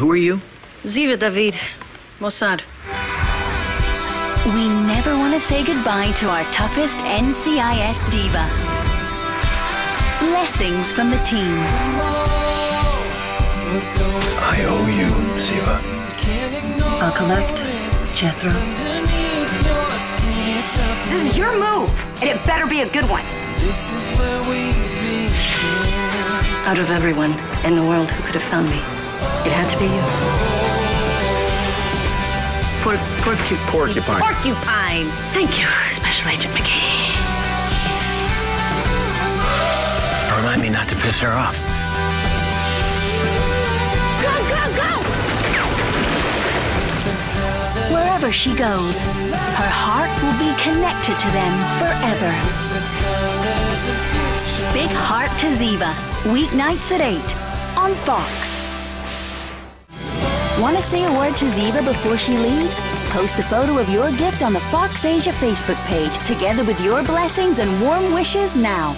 Who are you? Ziva David, Mossad. We never want to say goodbye to our toughest NCIS diva. Blessings from the team. I owe you, Ziva. I'll collect, Jethro. This is your move, and it better be a good one. Out of everyone in the world who could have found me, it had to be you. Por- porcu- Porcupine. porcupine. Thank you, Special Agent McGee. Remind me not to piss her off. Go, go, go! Wherever she goes, her heart will be connected to them forever. Heart to Ziva, weeknights at 8 on Fox. Want to say a word to Ziva before she leaves? Post a photo of your gift on the Fox Asia Facebook page together with your blessings and warm wishes now.